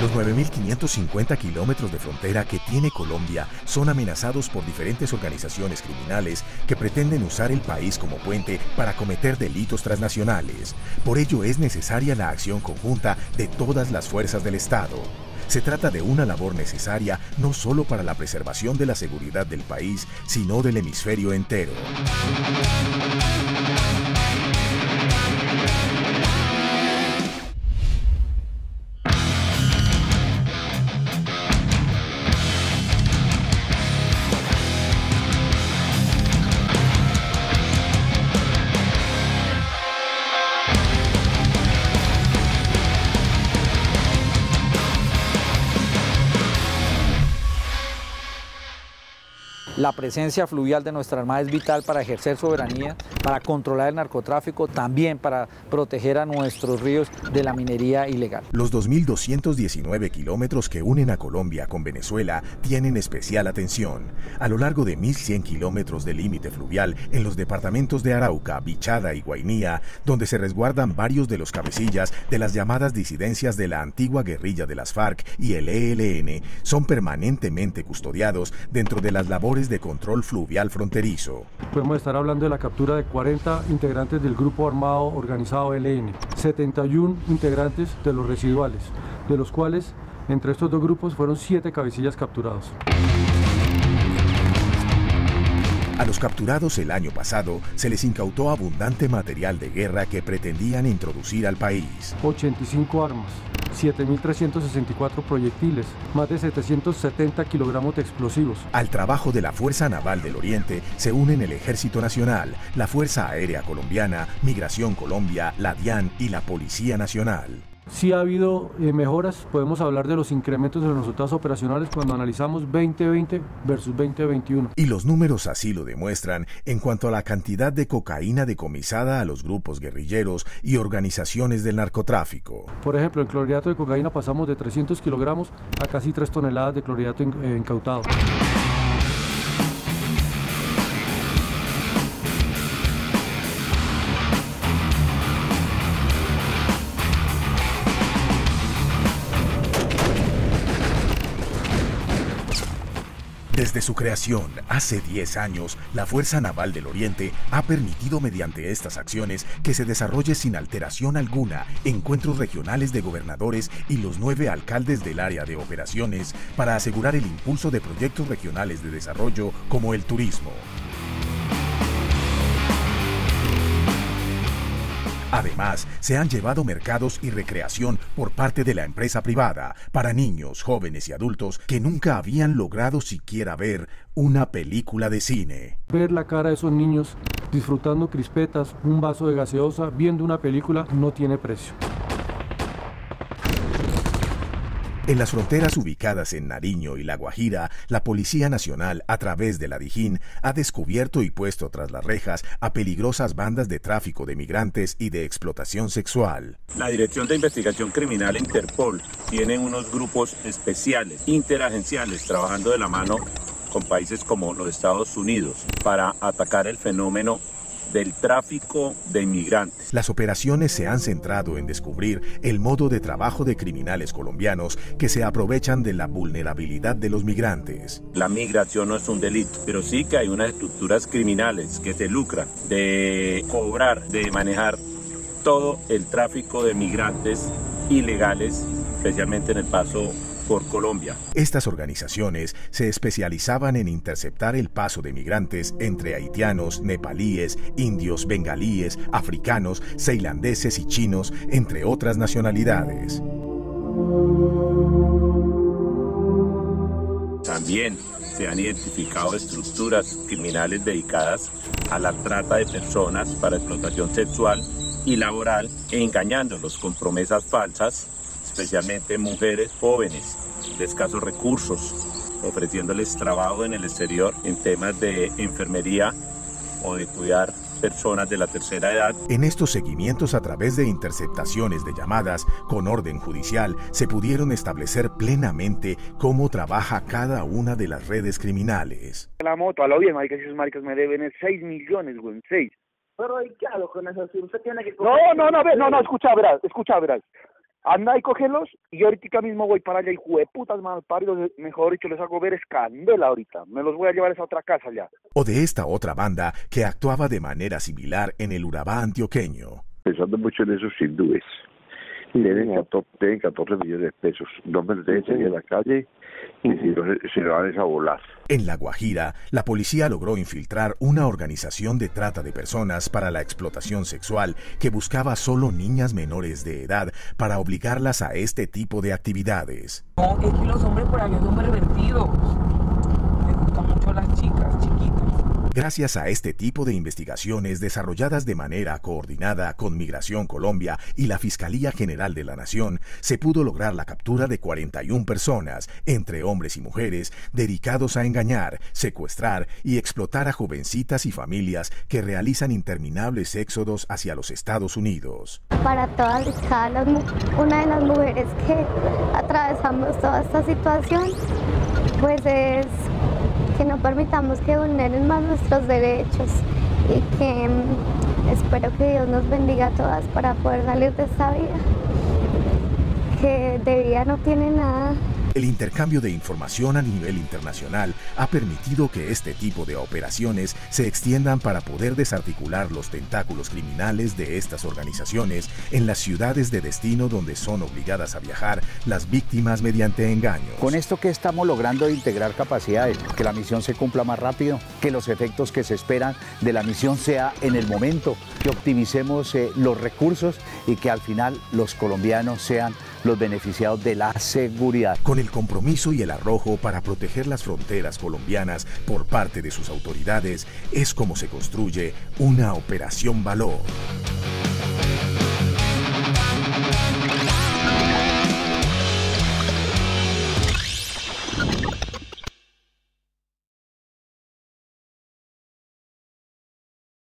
Los 9.550 kilómetros de frontera que tiene Colombia son amenazados por diferentes organizaciones criminales que pretenden usar el país como puente para cometer delitos transnacionales. Por ello es necesaria la acción conjunta de todas las fuerzas del Estado. Se trata de una labor necesaria no solo para la preservación de la seguridad del país, sino del hemisferio entero. La presencia fluvial de nuestra Armada es vital para ejercer soberanía, para controlar el narcotráfico, también para proteger a nuestros ríos de la minería ilegal. Los 2.219 kilómetros que unen a Colombia con Venezuela tienen especial atención. A lo largo de 1.100 kilómetros de límite fluvial en los departamentos de Arauca, Bichada y Guainía, donde se resguardan varios de los cabecillas de las llamadas disidencias de la antigua guerrilla de las FARC y el ELN, son permanentemente custodiados dentro de las labores de control fluvial fronterizo. Podemos estar hablando de la captura de 40 integrantes del grupo armado organizado LN, 71 integrantes de los residuales, de los cuales entre estos dos grupos fueron 7 cabecillas capturados. A los capturados el año pasado se les incautó abundante material de guerra que pretendían introducir al país. 85 armas, 7.364 proyectiles, más de 770 kilogramos de explosivos. Al trabajo de la Fuerza Naval del Oriente se unen el Ejército Nacional, la Fuerza Aérea Colombiana, Migración Colombia, la DIAN y la Policía Nacional. Sí ha habido eh, mejoras, podemos hablar de los incrementos de los resultados operacionales cuando analizamos 2020 versus 2021. Y los números así lo demuestran en cuanto a la cantidad de cocaína decomisada a los grupos guerrilleros y organizaciones del narcotráfico. Por ejemplo, en clorhidrato de cocaína pasamos de 300 kilogramos a casi 3 toneladas de clorhidrato eh, incautado. Desde su creación, hace 10 años, la Fuerza Naval del Oriente ha permitido mediante estas acciones que se desarrolle sin alteración alguna encuentros regionales de gobernadores y los nueve alcaldes del área de operaciones para asegurar el impulso de proyectos regionales de desarrollo como el turismo. Además, se han llevado mercados y recreación por parte de la empresa privada para niños, jóvenes y adultos que nunca habían logrado siquiera ver una película de cine. Ver la cara de esos niños disfrutando crispetas, un vaso de gaseosa, viendo una película, no tiene precio. En las fronteras ubicadas en Nariño y La Guajira, la Policía Nacional, a través de la Dijín, ha descubierto y puesto tras las rejas a peligrosas bandas de tráfico de migrantes y de explotación sexual. La Dirección de Investigación Criminal Interpol tiene unos grupos especiales, interagenciales, trabajando de la mano con países como los Estados Unidos para atacar el fenómeno del tráfico de inmigrantes. Las operaciones se han centrado en descubrir el modo de trabajo de criminales colombianos que se aprovechan de la vulnerabilidad de los migrantes. La migración no es un delito, pero sí que hay unas estructuras criminales que se lucran de cobrar, de manejar todo el tráfico de migrantes ilegales, especialmente en el paso por Colombia. Estas organizaciones se especializaban en interceptar el paso de migrantes entre haitianos, nepalíes, indios, bengalíes, africanos, ceilandeses y chinos, entre otras nacionalidades. También se han identificado estructuras criminales dedicadas a la trata de personas para explotación sexual y laboral, engañándolos con promesas falsas especialmente mujeres jóvenes de escasos recursos, ofreciéndoles trabajo en el exterior en temas de enfermería o de cuidar personas de la tercera edad. En estos seguimientos a través de interceptaciones de llamadas con orden judicial se pudieron establecer plenamente cómo trabaja cada una de las redes criminales. La moto, a lo bien, maricas, esos maricas me deben 6 millones, güey, 6. Pero ¿y qué hago con eso? Si usted tiene que... No, no, no, no, no, escucha, verás, escucha, verás. Anda y cógelos y ahorita mismo voy para allá y putas mal paridos, mejor dicho, les hago ver escandela ahorita. Me los voy a llevar a esa otra casa ya. O de esta otra banda que actuaba de manera similar en el Urabá antioqueño. Pensando mucho en esos hindúes. Tienen 14, millones de pesos. No me los dejen en la calle y se lo van a volar. En La Guajira, la policía logró infiltrar una organización de trata de personas para la explotación sexual que buscaba solo niñas menores de edad para obligarlas a este tipo de actividades. No, es que los hombres por allá son pervertidos. Les gustan mucho las chicas chiquitas. Gracias a este tipo de investigaciones desarrolladas de manera coordinada con Migración Colombia y la Fiscalía General de la Nación, se pudo lograr la captura de 41 personas, entre hombres y mujeres, dedicados a engañar, secuestrar y explotar a jovencitas y familias que realizan interminables éxodos hacia los Estados Unidos. Para todas cada una de las mujeres que atravesamos toda esta situación, pues es que no permitamos que vulneren más nuestros derechos y que mm, espero que Dios nos bendiga a todas para poder salir de esta vida, que de vida no tiene nada. El intercambio de información a nivel internacional ha permitido que este tipo de operaciones se extiendan para poder desarticular los tentáculos criminales de estas organizaciones en las ciudades de destino donde son obligadas a viajar las víctimas mediante engaños. Con esto que estamos logrando integrar capacidades, que la misión se cumpla más rápido, que los efectos que se esperan de la misión sea en el momento, que optimicemos eh, los recursos y que al final los colombianos sean los beneficiados de la seguridad. Con el compromiso y el arrojo para proteger las fronteras colombianas por parte de sus autoridades, es como se construye una operación valor.